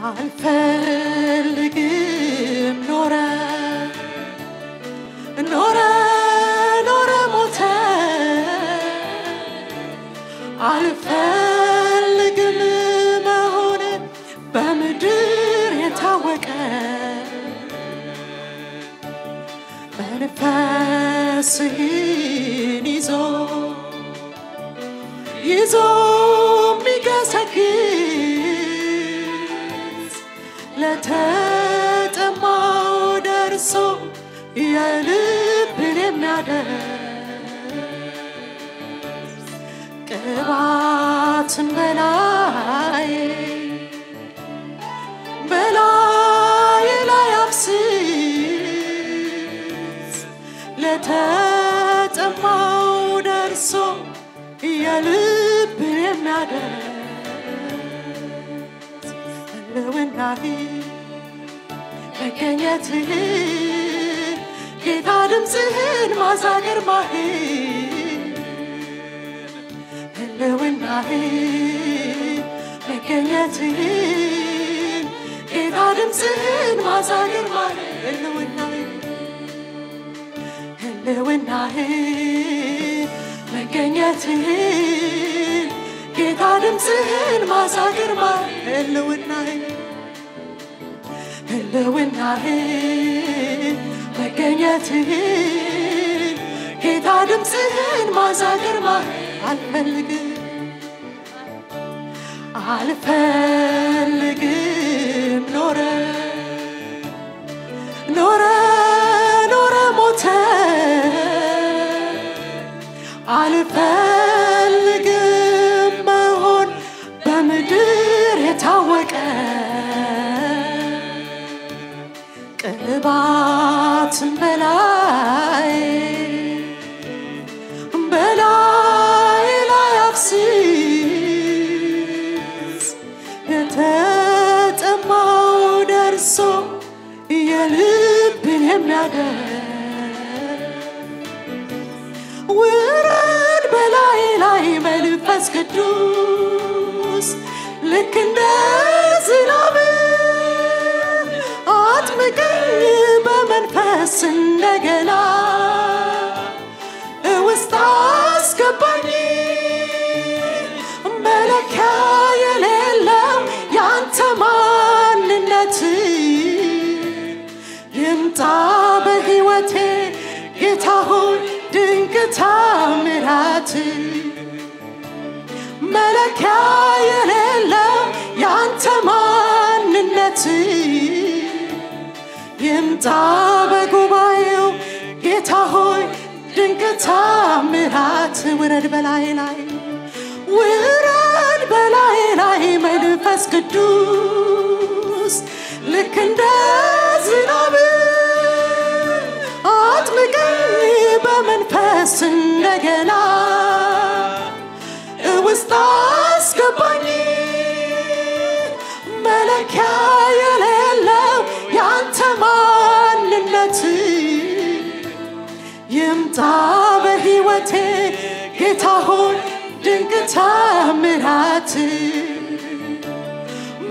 al ferro. ህልውናህ መገኘትህ ጌታ ድምፅህን ማዛገር ማህን ህልውናህ መገኘትህ ጌታ ድምፅህን ማዛገር ማህን ህልውናህ ህልውናህ መገኘትህ ጌታ ድምፅህን ማዛገር ማህን ህልውናህ ህልውናህ መገኘትህ ጌታ ድምፅህን ማዛገር ማህን አልፈልግም አልፈልግም ኖረ ኖረ ኖረ ሞተ አልፈልግም ቅባትን በላይ በላይ ላይ አፍስስ የተጠማው ደርሶ የልብን የሚያደርግ ውረድ በላይ ላይ መንፈስ ቅዱስ ልክ እንደ ዝናብ እንደገና ውስጥ አስገባኝ። መለኪያ የሌለው ያንተ ማንነት ይምጣ በሕይወቴ ጌታ ሆይ ድንቅ ታምራት። መለኪያ የሌለው ያንተ ይምጣ በጉባኤው ጌታ ሆይ ድንቅ ታምራት ውረድ በላይ ላይ ውረድ በላይ ላይ መንፈስ ቅዱስ ልክ እንደ ዝናብ አጥምቀኝ በመንፈስ እንደገና ይምጣ በሕይወቴ ጌታ ሆይ ድንቅ ታምራት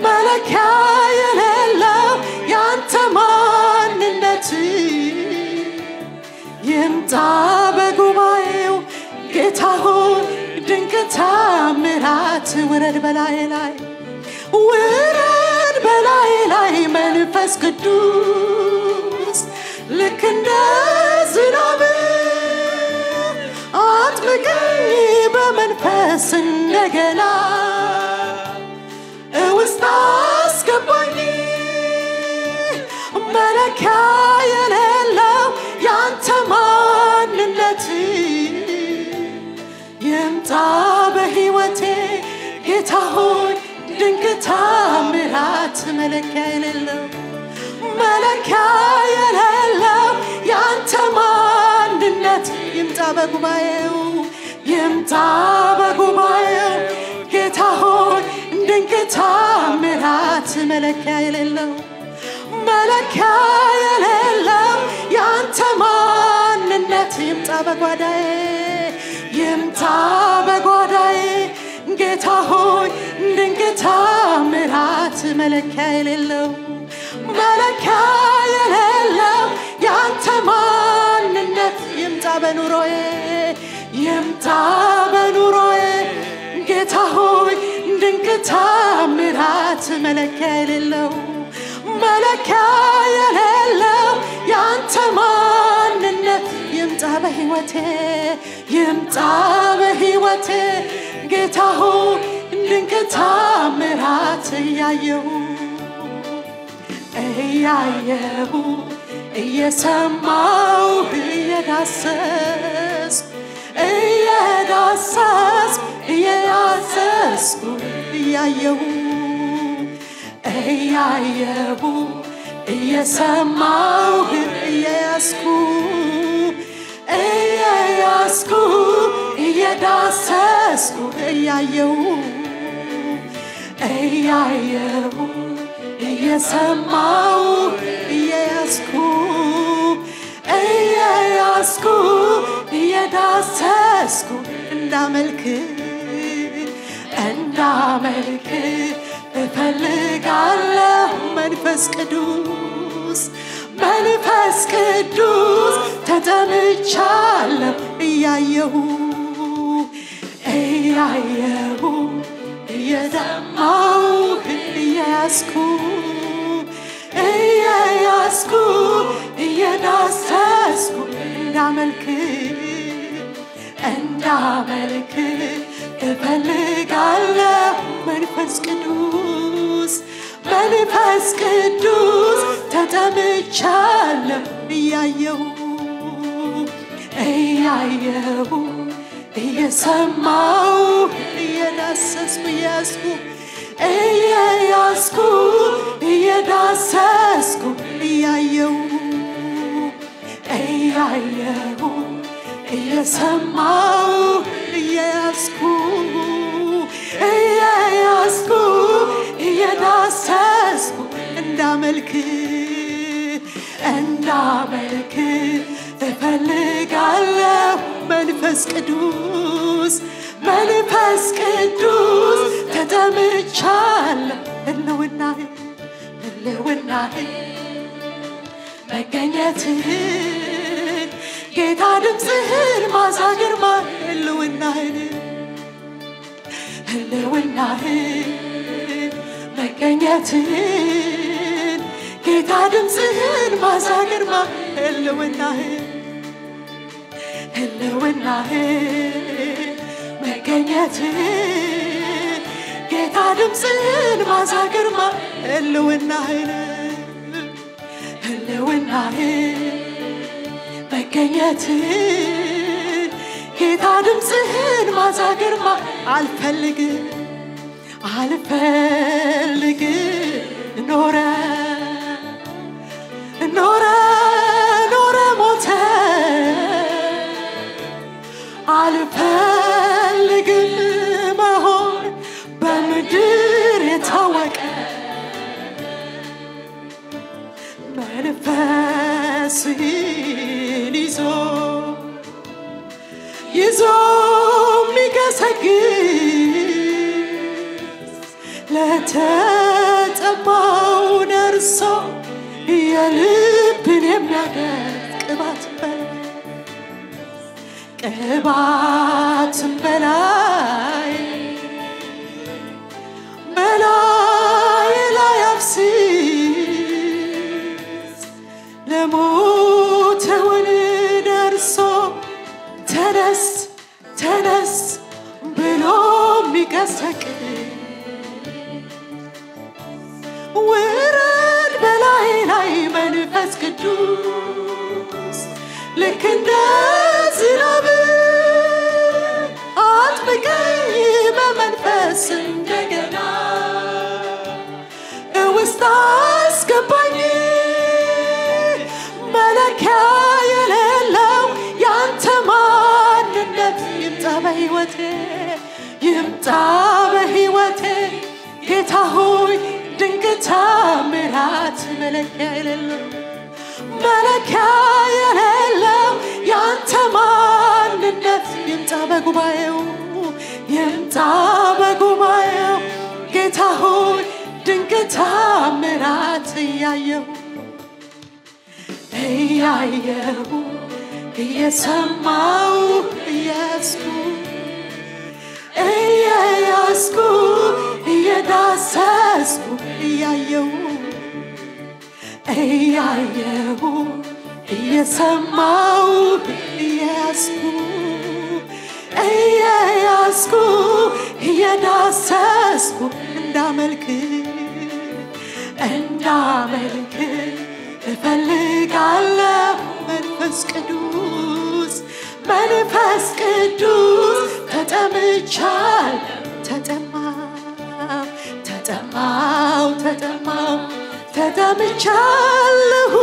መለኪያ የሌለው ያንተ ማንነት ይምጣ በጉባኤው ጌታ ሆይ ድንቅ ታምራት ውረድ በላይ ላይ ውረድ በላይ ላይ መንፈስ ቅዱስ ልክ እንደ ዝናብ አጥምቀኝ በመንፈስ እንደገና ውስጥ አስገባኝ። መለኪያ የሌለው ያንተ ማንነት ይምጣ በሕይወቴ ጌታ ሆይ ድንቅ ታምራት መለኪያ የሌለው መለኪያ በጉባኤው ይምጣ በጉባኤው ጌታ ሆይ ድንቅ ታምራት መለኪያ የሌለው መለኪያ የሌለው ያንተ ማንነት። ይምጣ በጓዳዬ ይምጣ በጓዳዬ ጌታ ሆይ ድንቅ ታምራት መለኪያ የሌለው መለኪያ የሌለው በኑሮዬ ይምጣ በኑሮዬ ጌታ ሆይ ድንቅ ታምራት መለኪያ የሌለው መለኪያ የሌለው ያንተ ማንነት። ይምጣ በሕይወቴ ይምጣ በሕይወቴ ጌታ ሆይ ድንቅ ታምራት እያየሁ እያየሁ እየሰማሁ እየዳሰስኩ እየዳሰስኩ እየዳሰስኩ እያየሁ እያየሁ እየሰማሁ እየያዝኩ እየያዝኩ እየዳሰስኩ እያየሁ እያየሁ እየሰማሁ እየያዝኩ እየያዝኩ እየዳሰስኩ እንዳመልክ እንዳመልክ እፈልጋለሁ መንፈስ ቅዱስ መንፈስ ቅዱስ ተጠምቻለሁ እያየሁ እያየሁ እየሰማሁ እየያዝኩ እየያዝኩ እየዳሰስኩ እንዳመልክ እንዳመልክ እፈልጋለሁ። መንፈስ ቅዱስ መንፈስ ቅዱስ ተጠምቻለሁ። እያየሁ እያየሁ እየሰማሁ እየዳሰስኩ እያዝኩ እየያዝኩ እየዳሰስኩ እያየሁ እያየሁ እየሰማሁ እየያዝኩ እየያዝኩ እየዳሰስኩ እንዳመልክ እንዳመልክ እፈልጋለሁ። መንፈስ ቅዱስ መንፈስ ቅዱስ ተጠምቻለሁ። ህልውናህ ህልውናህ መገኘትህን ጌታ ድምፅህን ማዛ ግርማ ህልውናህን ህልውናህን መገኘትህን ጌታ ድምፅህን ማዛ ግርማ ህልውናህን ህልውናህን መገኘትህን ጌታ ድምፅህን ማዛ ግርማ ህልውናህን ህልውናህን መገኘትህን ጌታ ድምፅህን ማዛ ግርማ አልፈልግም አልፈልግም ኖረ ኖረ ኖረ ሞተ አልፈልግም መንፈስህን ይዞ ይዞ የሚገሰግስ ለተጠማው ደርሶ የልብን የሚያደርግ ቅባት ቅባትን በላይ የሚቀሰቅስ ውረድ በላይ ላይ መንፈስ ቅዱስ ልክ እንደ ዝናብ አጥምቀኝ በመንፈስ እንደገና ውስጥ ይምጣ በሕይወቴ ጌታ ሆይ ድንቅ ታምራት መለኪያ የሌለው መለኪያ የሌለው ያንተ ማንነት ይምጣ በጉባኤው ይምጣ በጉባኤው። ጌታ ሆይ ድንቅ ታምራት እያየሁ እያየሁ እየሰማው እያስኩ እየያዝኩ እየዳሰስኩ እያየሁ እያየሁ እየሰማው እየያዝኩ እየያዝኩ እየዳሰስኩ እንዳመልክ እንዳመልክ እፈልጋለሁ መንፈስ ቅዱስ መንፈስ ቅዱስ ተጠምቻል። ተጠማው ተጠማው ተጠማው ተጠምቻለሁ።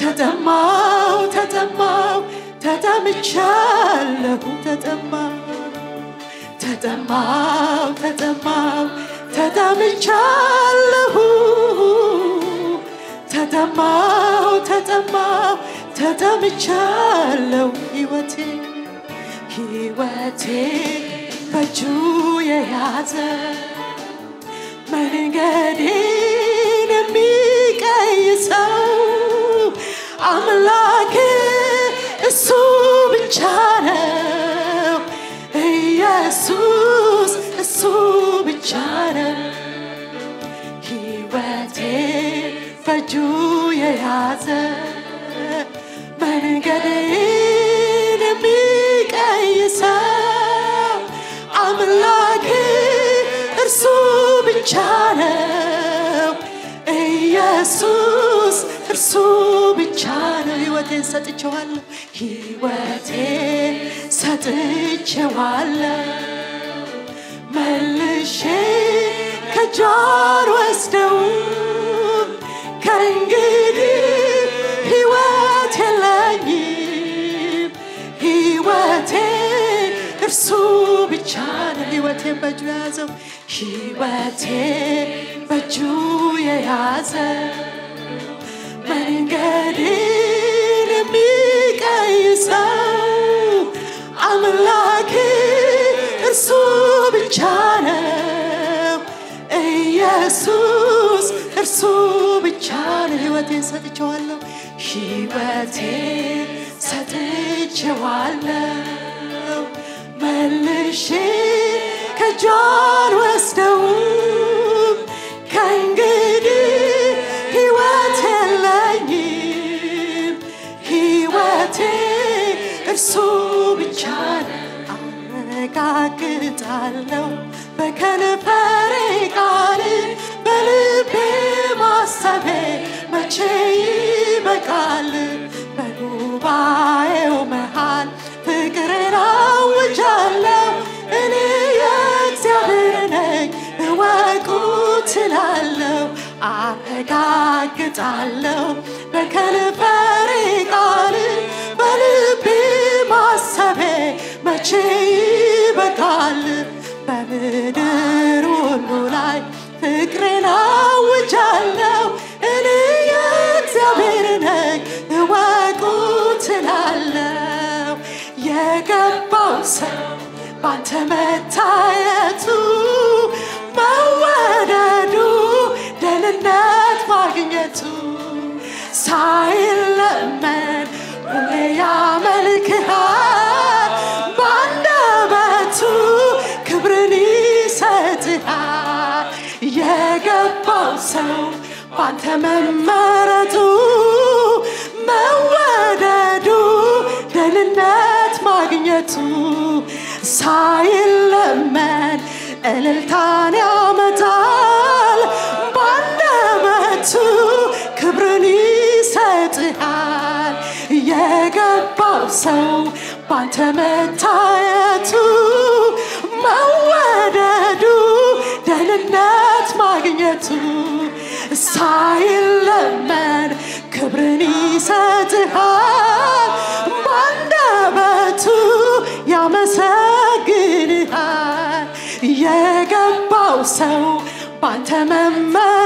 ተጠማው ተጠማው ተጠምቻለሁ። ተጠማው ተጠማው ተጠማው ተጠምቻለሁ። ተጠማው ተጠማው ተጠምቻለሁ ሕይወቴ ሕይወቴ በእጁ የያዘ መንገዴን የሚቀይሰው አምላክ እሱ ብቻ ነው። ኢየሱስ እሱ ብቻ ነው። ሕይወቴ በእጁ የያዘ መንገዴን የሚቀይሰው እርሱ ብቻ ነው። ኢየሱስ እርሱ ብቻ ነው። ሕይወቴን ሰጥቼዋለሁ፣ ሕይወቴን ሰጥቼዋለሁ። መልሼ ከጃር ወስደው ከእንግዲህ ብቻ ነው። ሕይወቴን በእጁ የያዘው ሕይወቴ በእጁ የያዘ መንገዴን የሚቀይሰው አምላክ እርሱ ብቻ ነው። ኢየሱስ እርሱ ብቻ ነው። ሕይወቴን ሰጥቼዋለሁ፣ ሕይወቴን ሰጥቼዋለሁ። መልሼ ከጃን ወስደው ከእንግዲህ ሕይወት የለኝም። ሕይወቴ እርሱ ብቻ ነው። አረጋግጣለሁ በከንፈሬ ቃል በልቤ ማሰቤ መቼ ይበቃል በጉባኤው አረጋግጣለሁ በከንፈሬ ቃል በልቤ ማሰቤ መቼ ይበቃል? በምድር ሁሉ ላይ ፍቅሬን አውጃለሁ። እኔ የእግዚአብሔር ነኝ። እወቁ ትላለሁ የገባው ሰው ባንተ መታየቱ መወደዱ ሳይለመን ሁሌ ያመልክሃል በአንደበቱ ክብርን ይሰጥሃል። የገባው ሰው ባንተ መመረቱ መወደዱ ደህንነት ማግኘቱ ሳይለመን እልልታን ያመጣል መታየቱ መወደዱ ደህንነት ማግኘቱ ሳይለመን ክብርን ይሰጥሃል በአንደበቱ ያመሰግንሃል። የገባው ሰው ባንተ መመረጡ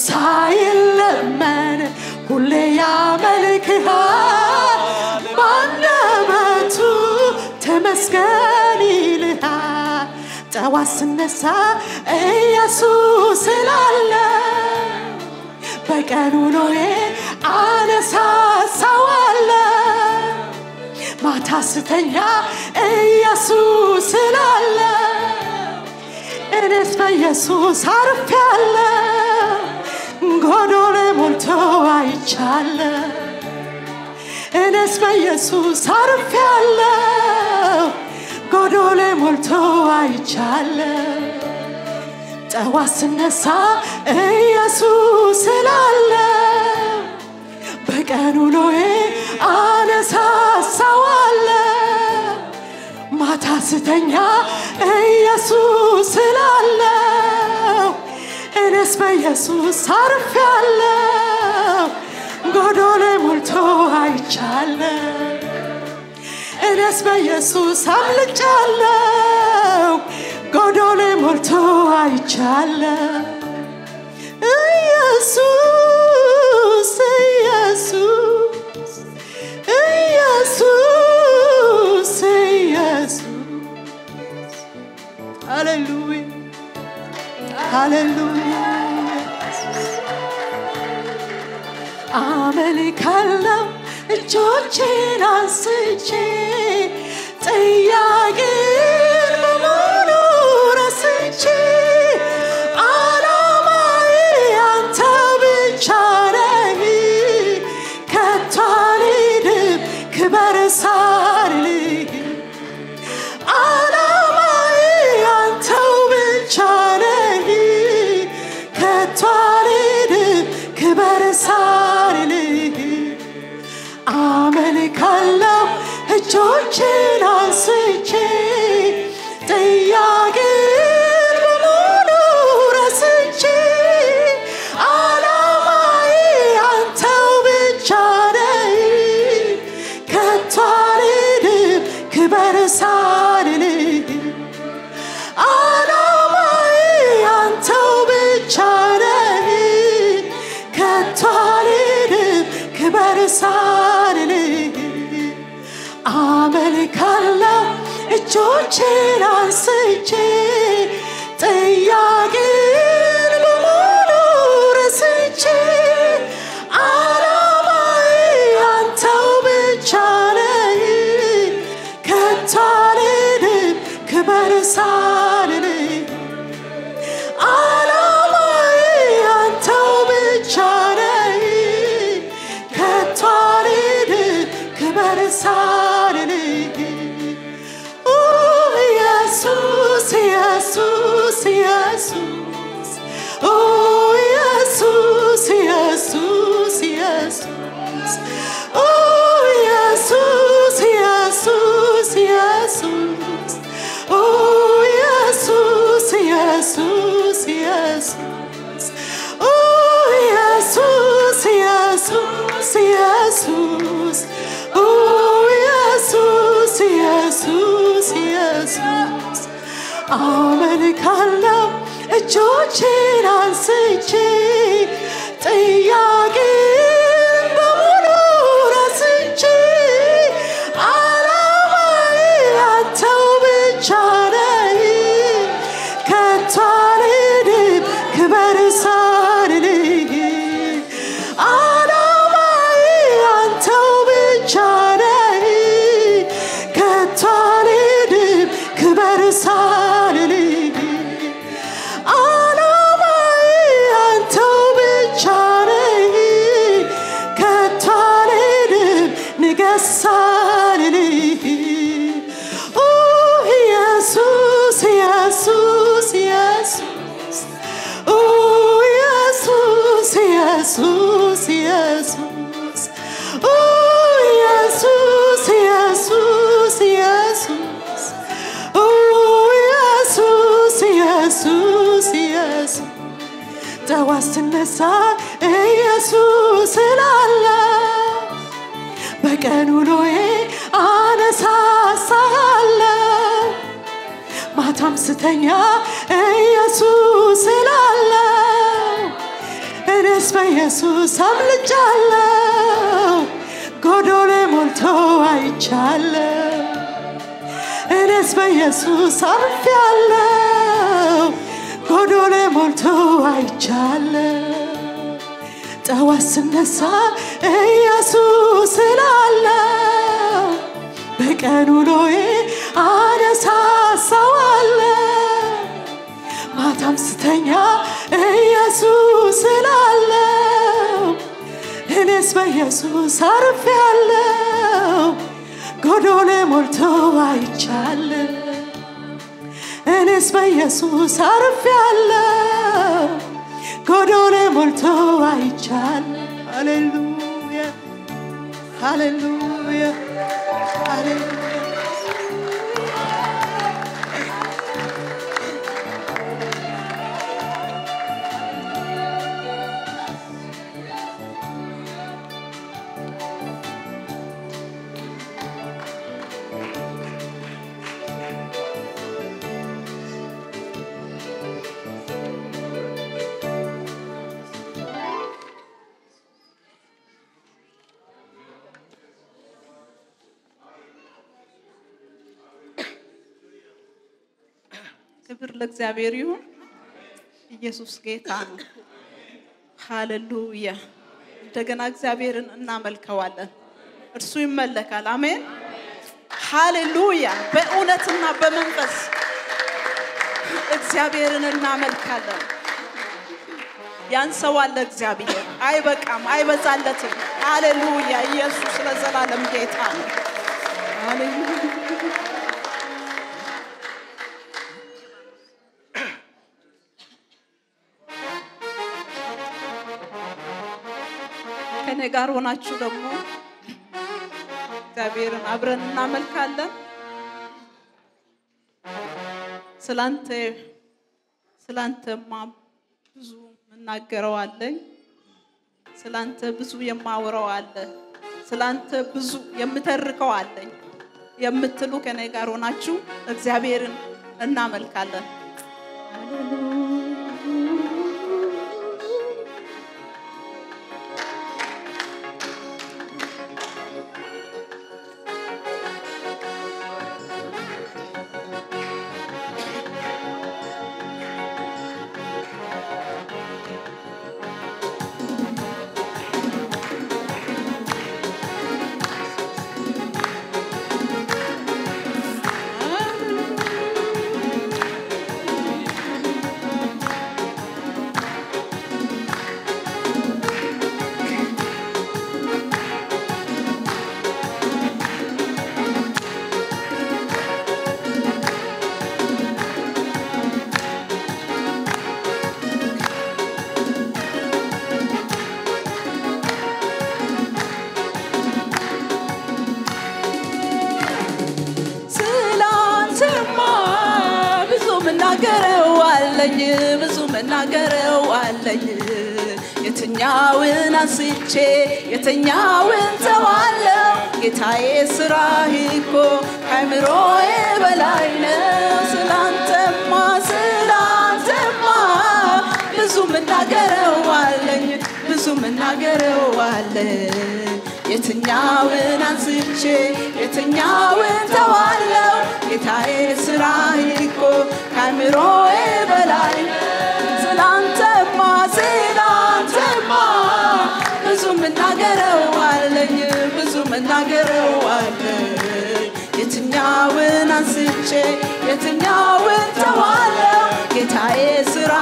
ሳይለመን ሁሌ ያመልክሃል። በአንደበቱ ተመስገን ይልሃል። ጠዋት ስነሳ ኢየሱስ ስላለ በቀን ውሎዬ አነሳሳዋለ ማታ ስተኛ ኢየሱስ ስላለ እኔስ በኢየሱስ አርፌያለ ጎዶሎ ሞልቶ አይቻለ እኔስ በኢየሱስ አርፌያለሁ ጎዶሎ ሞልቶ አይቻለሁ ጠዋት ስነሳ ኢየሱስ ስላለ በቀን ውሎዬ አነሳሳዋለ ማታ ስተኛ ኢየሱስ ስላለ እኔስ በኢየሱስ አርፌያለሁ ጎዶሎ ሞልቶ አይቻለሁ እኔስ በኢየሱስ አምልጫለሁ ጎዶሎ ሞልቶ አይቻለሁ ኢየሱስ ኢየሱስ ኢየሱስ ኢየሱስ ሃሌሉያ ሃሌሉያ አመልካለሁ እጆቼን አንስቼ ጥያቄን እጆቼን አንስቼ ጥያቄን አመልካለሁ። እጆቼን አንስቼ በቀን ውሎዬ አነሳሳለሁ። ማታም ስተኛ ኢየሱስ ስላለው እኔስ በኢየሱስ አምልጫለሁ ጎዶሎ ሞልቶ አይቻለሁ። እኔስ በኢየሱስ አርፌያለሁ። ጎዶሎ ሞልቶ አይቻለሁ ጠዋት ስነሳ ኢየሱስ ስላለው በቀን ውሎዬ አነሳሳዋለሁ። ማታም ስተኛ ኢየሱስ ስላለው እኔስ በኢየሱስ አርፌያለሁ። ጎዶሎ ሞልቶ አይቻለሁ እኔስ በኢየሱስ አርፌያለሁ ጎዶሎ ሞልቶ ሃሌሉያ ሃሌሉያ! ሃሌሉያ ለእግዚአብሔር ይሁን። ኢየሱስ ጌታ ነው። ሃሌሉያ። እንደገና እግዚአብሔርን እናመልከዋለን። እርሱ ይመለካል። አሜን። ሃሌሉያ። በእውነትና በመንፈስ እግዚአብሔርን እናመልካለን። ያንሰዋል እግዚአብሔር፣ አይበቃም፣ አይበዛለትም። ሃሌሉያ። ኢየሱስ ለዘላለም ጌታ ነው። ሃሌሉያ። ከኔ ጋር ሆናችሁ ደግሞ እግዚአብሔርን አብረን እናመልካለን። ስላንተ ስላንተማ ብዙ የምናገረው አለኝ። ስላንተ ብዙ የማወራው አለ። ስላንተ ብዙ የምተርከው አለኝ የምትሉ ከኔ ጋር ሆናችሁ እግዚአብሔርን እናመልካለን። ስላንተማ አንስቼ የትኛውን ተዋለው? ጌታዬ ስራህ እኮ ከአእምሮዬ በላይ ነው። ስላንተማ ስላንተማ ብዙ ምናገረው አለኝ ብዙ ምናገረው አለኝ። የትኛውን አንስቼ የትኛውን ተዋለው? ጌታዬ ስራህ እኮ ከአእምሮዬ በላይ ነው። ስላንተማ ምናገረው አለኝ ብዙ ምናገረው አለኝ። የትኛውን አንስቼ የትኛውን ተዋለው? ጌታዬ ስራህ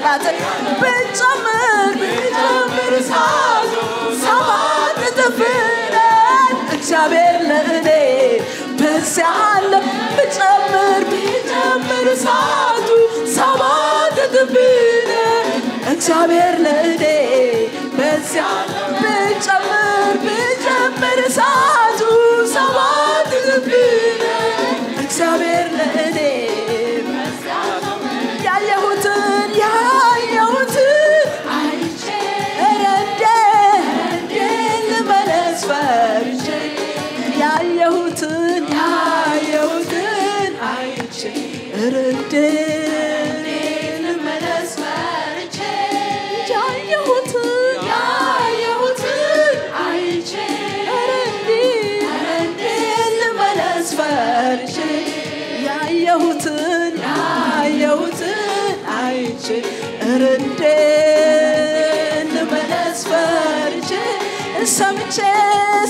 ጠላትን ብጨምር ብጨምር ሳዙ ሰባት ጥፍረን እግዚአብሔር ለእኔ በዚያለ ብጨምር ብጨምር ሳቱ ሰባት ጥፍረን እግዚአብሔር ለእኔ በዚያለ ብጨምር ብጨምር ሳቱ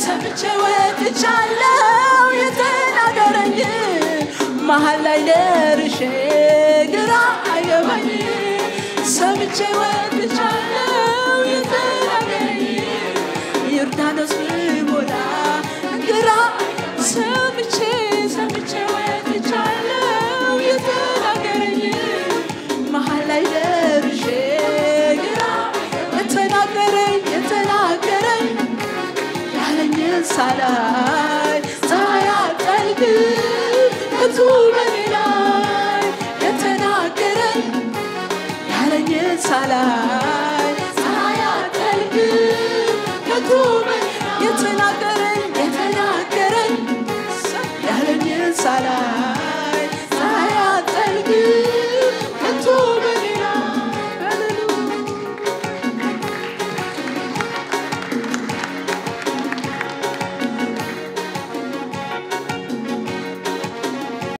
ሰምቼ ወጥቻለሁ። የተናገረኝ መሀል ላይ ደርሼ ግራ አይገባኝ ሰምቼ ወጥቻለሁ።